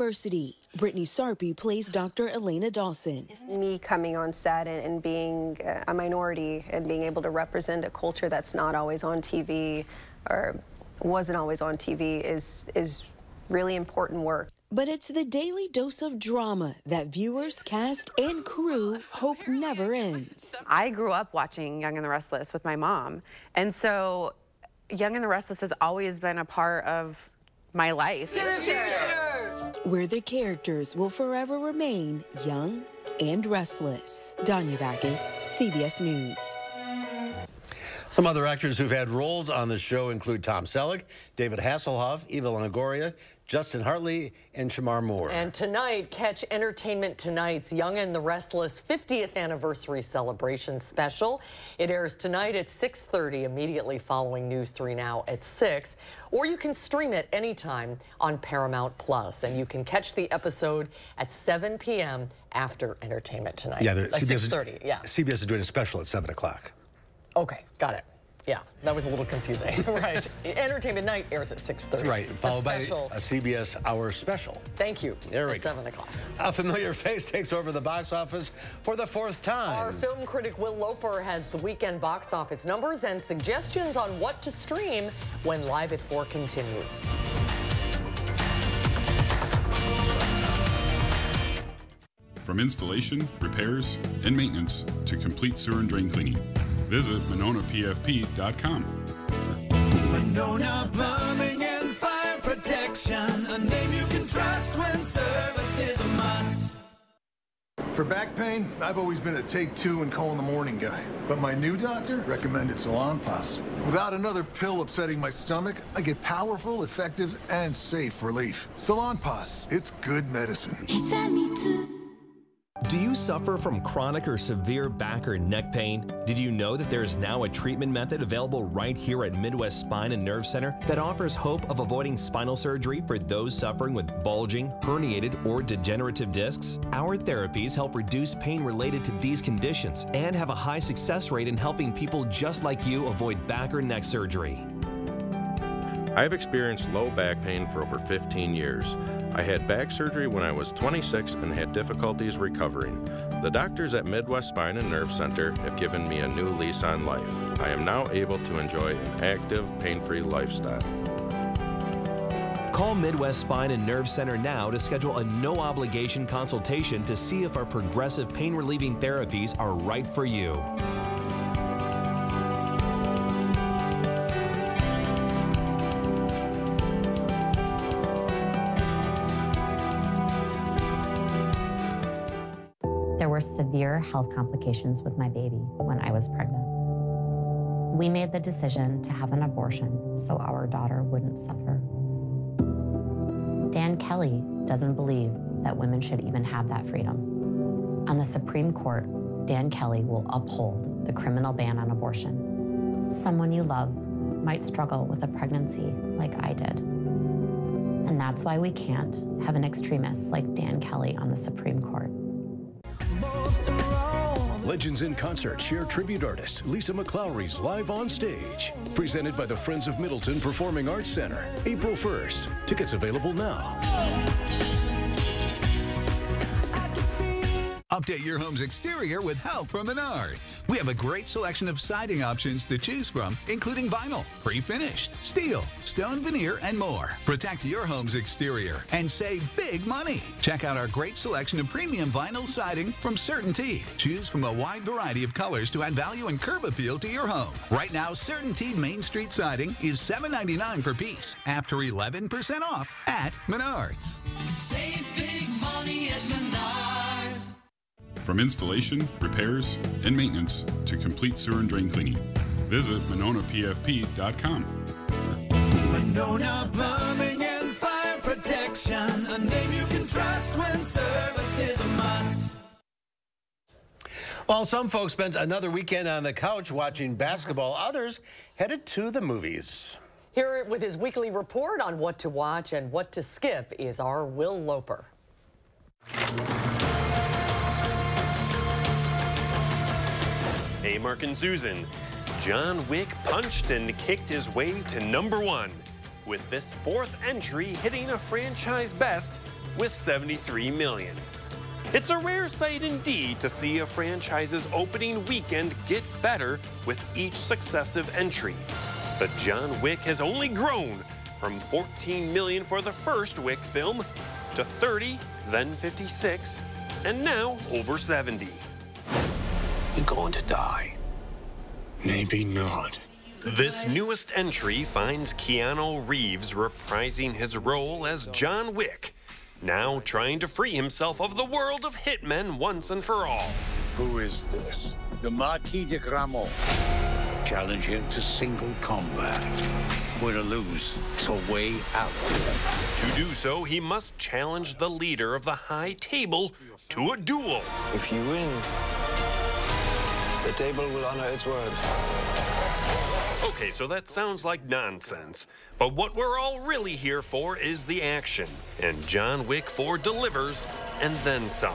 Brytni Sarpy plays Dr. Elena Dawson. Me coming on set and, and being a minority and being able to represent a culture that's not always on TV or wasn't always on TV is, is really important work. But it's the daily dose of drama that viewers, cast, and crew hope never ends. I grew up watching Young and the Restless with my mom. And so Young and the Restless has always been a part of my life. Where the characters will forever remain young and restless. Danya Bacchus, CBS News. Some other actors who've had roles on the show include Tom Selleck, David Hasselhoff, Eva Longoria, Justin Hartley, and Shemar Moore. And tonight, catch Entertainment Tonight's Young and the Restless 50th Anniversary Celebration Special. It airs tonight at 6.30, immediately following News 3 Now at 6. Or you can stream it anytime on Paramount Plus, and you can catch the episode at 7 p.m. after Entertainment Tonight. Yeah, like CBS, 6.30, yeah. CBS is doing a special at 7 o'clock. Okay, got it. Yeah, that was a little confusing. [LAUGHS] right. [LAUGHS] Entertainment Night airs at 6.30. Right, followed by a CBS Hour special. Thank you. There we at go. 7 o'clock. A familiar face takes over the box office for the fourth time. Our film critic Will Loper has the weekend box office numbers and suggestions on what to stream when Live at 4 continues. From installation, repairs, and maintenance to complete sewer and drain cleaning. Visit MononaPFP.com. Monona Plumbing and Fire Protection, a name you can trust when service is a must. For back pain, I've always been a take two and call in the morning guy. But my new doctor recommended Salonpas. Without another pill upsetting my stomach, I get powerful, effective, and safe relief. Salonpas, it's good medicine. Do you suffer from chronic or severe back or neck pain? Did you know that there is now a treatment method available right here at Midwest Spine and Nerve Center that offers hope of avoiding spinal surgery for those suffering with bulging, herniated, or degenerative discs? Our therapies help reduce pain related to these conditions and have a high success rate in helping people just like you avoid back or neck surgery. I've experienced low back pain for over 15 years. I had back surgery when I was 26 and had difficulties recovering. The doctors at Midwest Spine and Nerve Center have given me a new lease on life. I am now able to enjoy an active, pain free lifestyle. Call Midwest Spine and Nerve Center now to schedule a no obligation consultation to see if our progressive pain relieving therapies are right for you. Health complications with my baby when I was pregnant. We made the decision to have an abortion so our daughter wouldn't suffer. Dan Kelly doesn't believe that women should even have that freedom. On the Supreme Court, Dan Kelly will uphold the criminal ban on abortion. Someone you love might struggle with a pregnancy like I did. And that's why we can't have an extremist like Dan Kelly on the Supreme Court. Legends in Concert Cher tribute artist Lisa McClowry's live on stage. Presented by the Friends of Middleton Performing Arts Center. April 1st. Tickets available now. Update your home's exterior with help from Menards. We have a great selection of siding options to choose from, including vinyl, pre-finished, steel, stone veneer, and more. Protect your home's exterior and save big money. Check out our great selection of premium vinyl siding from CertainTeed. Choose from a wide variety of colors to add value and curb appeal to your home. Right now, CertainTeed Main Street siding is $7.99 per piece after 11% off at Menards. Save From installation, repairs, and maintenance to complete sewer and drain cleaning. Visit MononaPFP.com. Monona Plumbing and Fire Protection. A name you can trust when service is a must. While some folks spent another weekend on the couch watching basketball, others headed to the movies. Here with his weekly report on what to watch and what to skip is our Will Loper. Hey, Mark and Susan. John Wick punched and kicked his way to number one, with this fourth entry hitting a franchise best with 73 million. It's a rare sight indeed to see a franchise's opening weekend get better with each successive entry. But John Wick has only grown from 14 million for the first Wick film to 30, then 56, and now over 70. You're going to die. Maybe not. This newest entry finds Keanu Reeves reprising his role as John Wick, now trying to free himself of the world of hitmen once and for all. Who is this? The Marquis de Gramont. Challenge him to single combat. Win or lose, it's a way out. To do so, he must challenge the leader of the High Table to a duel. If you win, the table will honor its word. Okay, so that sounds like nonsense. But what we're all really here for is the action. And John Wick 4 delivers, and then some.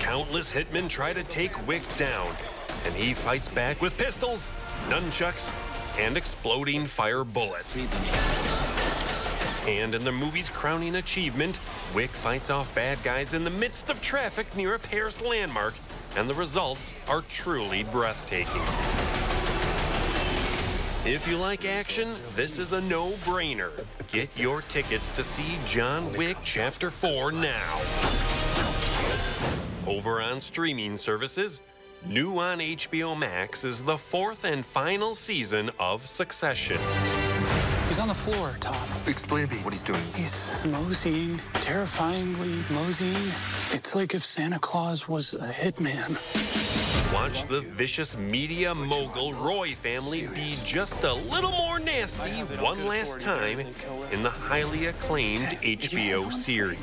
Countless hitmen try to take Wick down, and he fights back with pistols, nunchucks, and exploding fire bullets. And in the movie's crowning achievement, Wick fights off bad guys in the midst of traffic near a Paris landmark, and the results are truly breathtaking. If you like action, this is a no-brainer. Get your tickets to see John Wick Chapter 4 now. Over on streaming services, new on HBO Max is the fourth and final season of Succession. He's on the floor, Tom. Explain to me what he's doing. He's moseying, terrifyingly moseying. It's like if Santa Claus was a hitman. Watch the vicious media mogul Roy family be just a little more nasty one last time in the highly acclaimed HBO series.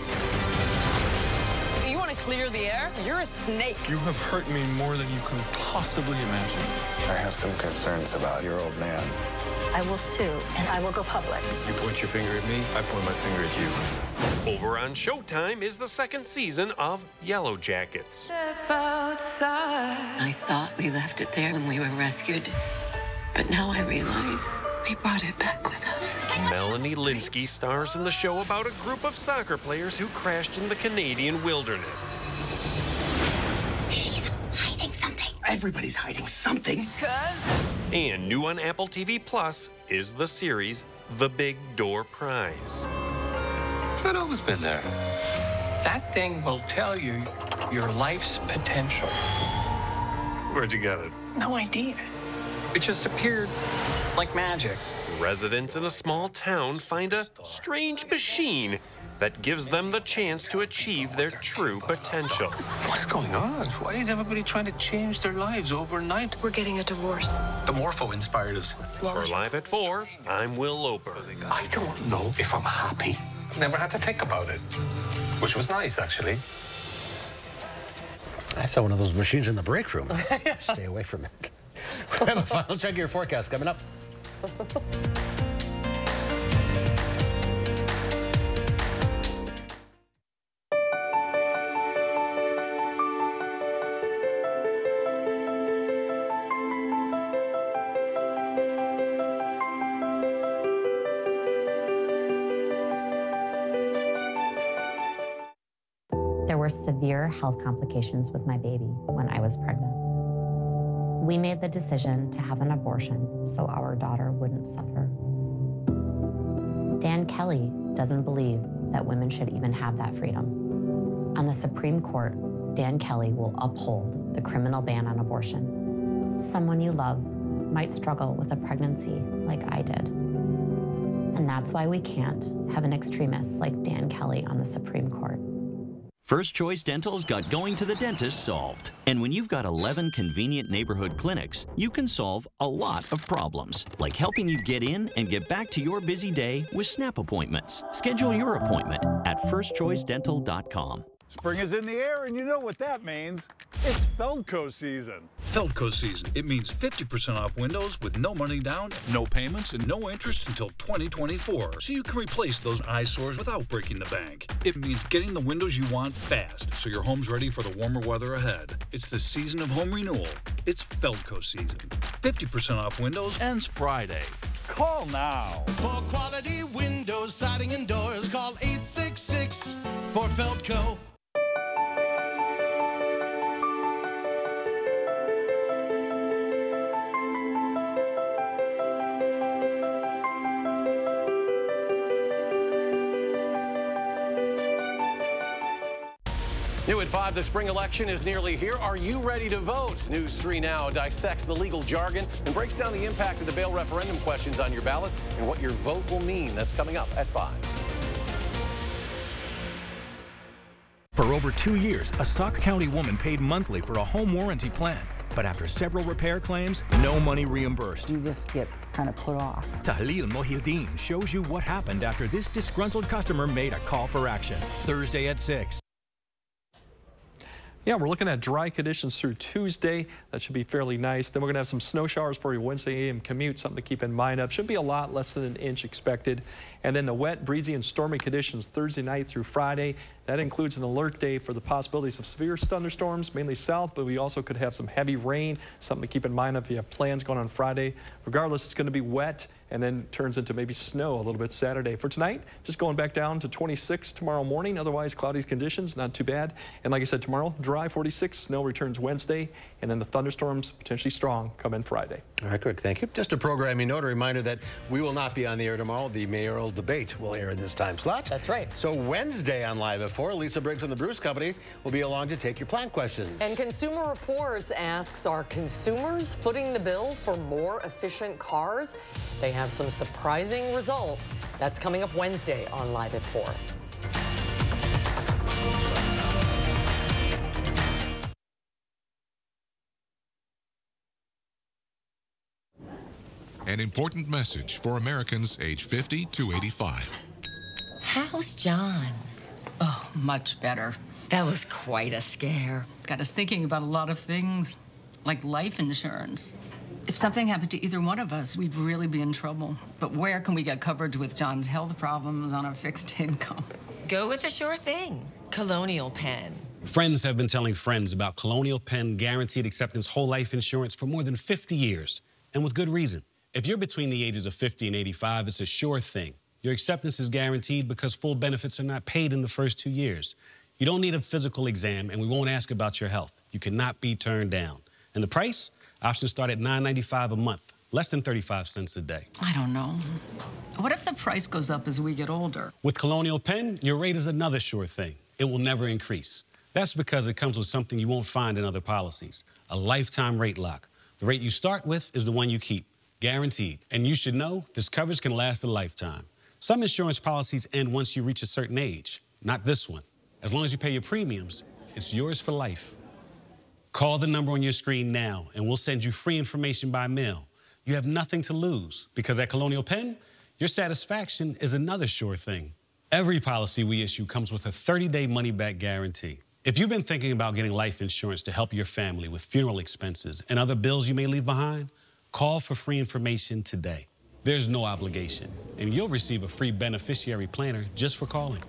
You want to clear the air? You're a snake. You have hurt me more than you can possibly imagine. I have some concerns about your old man. I will sue, and I will go public. You point your finger at me, I point my finger at you. Over on Showtime is the second season of Yellow Jackets. I thought we left it there when we were rescued, but now I realize we brought it back with us. Melanie Lynskey stars in the show about a group of soccer players who crashed in the Canadian wilderness. She's hiding something. Everybody's hiding something. Cuz? And new on Apple TV Plus is the series The Big Door Prize. It's not always been there. That thing will tell you your life's potential. Where'd you get it? No idea. It just appeared like magic. Residents in a small town find a strange machine that gives them the chance to achieve their true potential. What's going on? Why is everybody trying to change their lives overnight? We're getting a divorce. The Morpho inspired us. For Live at 4, I'm Will Loper. I don't know if I'm happy. Never had to think about it, which was nice, actually. I saw one of those machines in the break room. [LAUGHS] Stay away from it. we have a final check of your forecast coming up. [LAUGHS] health complications with my baby when I was pregnant. We made the decision to have an abortion so our daughter wouldn't suffer. Dan Kelly doesn't believe that women should even have that freedom. On the Supreme Court, Dan Kelly will uphold the criminal ban on abortion. Someone you love might struggle with a pregnancy like I did. And that's why we can't have an extremist like Dan Kelly on the Supreme Court. First Choice Dental's got going to the dentist solved. And when you've got 11 convenient neighborhood clinics, you can solve a lot of problems, like helping you get in and get back to your busy day with snap appointments. Schedule your appointment at firstchoicedental.com. Spring is in the air, and you know what that means. It's Feldco season. Feldco season. It means 50% off windows with no money down, no payments, and no interest until 2024. So you can replace those eyesores without breaking the bank. It means getting the windows you want fast, so your home's ready for the warmer weather ahead. It's the season of home renewal. It's Feldco season. 50% off windows ends Friday. Call now. For quality windows, siding, and doors, call 866 for Feldco. New at 5, the spring election is nearly here. Are you ready to vote? News 3 Now dissects the legal jargon and breaks down the impact of the bail referendum questions on your ballot and what your vote will mean. That's coming up at 5. For over two years, a Sauk County woman paid monthly for a home warranty plan. But after several repair claims, no money reimbursed. You just get kind of put off. Tahlil Mohildin shows you what happened after this disgruntled customer made a call for action. Thursday at 6. Yeah, we're looking at dry conditions through Tuesday. That should be fairly nice. Then we're going to have some snow showers for your Wednesday AM commute, something to keep in mind of. Should be a lot less than an inch expected. And then the wet, breezy, and stormy conditions Thursday night through Friday. That includes an alert day for the possibilities of severe thunderstorms, mainly south, but we also could have some heavy rain, something to keep in mind if you have plans going on Friday. Regardless, it's going to be wet and then turns into maybe snow a little bit Saturday. For tonight, just going back down to 26 tomorrow morning. Otherwise, cloudy conditions, not too bad. And like I said, tomorrow, dry 46, snow returns Wednesday, and then the thunderstorms potentially strong come in Friday. All right, good. Thank you. Just a programming note, a reminder that we will not be on the air tomorrow. The mayoral debate will air in this time slot. That's right. So Wednesday on Live at 4, Lisa Briggs from the Bruce Company will be along to take your plant questions. And Consumer Reports asks, are consumers footing the bill for more efficient cars? They have some surprising results. That's coming up Wednesday on Live at 4. An important message for Americans age 50 to 85. How's John? Oh, much better. That was quite a scare. Got us thinking about a lot of things, like life insurance. If something happened to either one of us, we'd really be in trouble. But where can we get coverage with John's health problems on a fixed [LAUGHS] income? Go with the sure thing Colonial Penn. Friends have been telling friends about Colonial Penn guaranteed acceptance whole life insurance for more than 50 years, and with good reason. If you're between the ages of 50 and 85, it's a sure thing. Your acceptance is guaranteed because full benefits are not paid in the first two years. You don't need a physical exam, and we won't ask about your health. You cannot be turned down. And the price? Options start at $9.95 a month, less than 35 cents a day. I don't know. What if the price goes up as we get older? With Colonial Penn, your rate is another sure thing. It will never increase. That's because it comes with something you won't find in other policies a lifetime rate lock. The rate you start with is the one you keep, guaranteed. And you should know this coverage can last a lifetime. Some insurance policies end once you reach a certain age, not this one. As long as you pay your premiums, it's yours for life. Call the number on your screen now, and we'll send you free information by mail. You have nothing to lose because at Colonial Penn, your satisfaction is another sure thing. Every policy we issue comes with a 30 day money back guarantee. If you've been thinking about getting life insurance to help your family with funeral expenses and other bills you may leave behind, call for free information today. There's no obligation, and you'll receive a free beneficiary planner just for calling.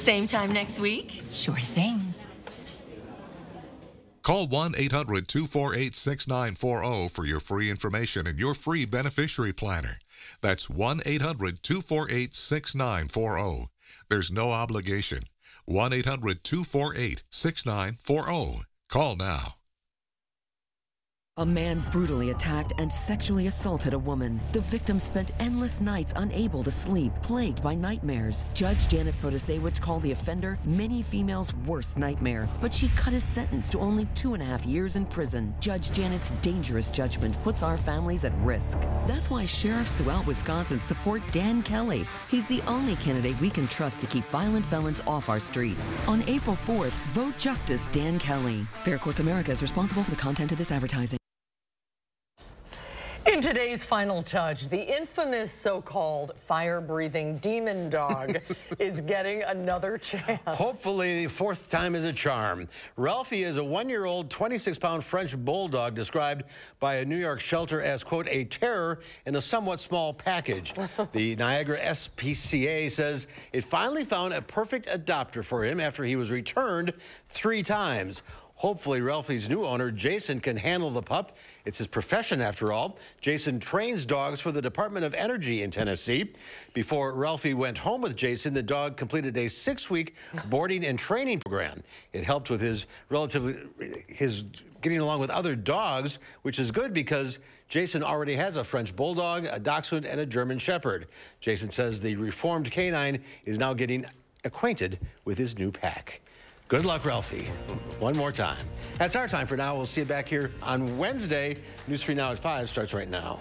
Same time next week? Sure thing. Call 1 800 248 6940 for your free information and your free beneficiary planner. That's 1 800 248 6940. There's no obligation. 1 800 248 6940. Call now. A man brutally attacked and sexually assaulted a woman. The victim spent endless nights unable to sleep, plagued by nightmares. Judge Janet Protasiewicz called the offender many females' worst nightmare, but she cut his sentence to only two and a half years in prison. Judge Janet's dangerous judgment puts our families at risk. That's why sheriffs throughout Wisconsin support Dan Kelly. He's the only candidate we can trust to keep violent felons off our streets. On April 4th, vote Justice Dan Kelly. Fair Courts America is responsible for the content of this advertising. In today's final touch, the infamous so-called fire-breathing demon dog [LAUGHS] is getting another chance. Hopefully, the fourth time is a charm. Ralphie is a one-year-old, 26-pound French bulldog described by a New York shelter as, quote, a terror in a somewhat small package. [LAUGHS] the Niagara SPCA says it finally found a perfect adopter for him after he was returned three times. Hopefully, Ralphie's new owner, Jason, can handle the pup. It's his profession, after all. Jason trains dogs for the Department of Energy in Tennessee. Before Ralphie went home with Jason, the dog completed a six-week boarding and training program. It helped with his relatively his getting along with other dogs, which is good because Jason already has a French Bulldog, a Dachshund, and a German Shepherd. Jason says the reformed canine is now getting acquainted with his new pack. Good luck, Ralphie. One more time. That's our time for now. We'll see you back here on Wednesday. News 3 Now at 5 starts right now.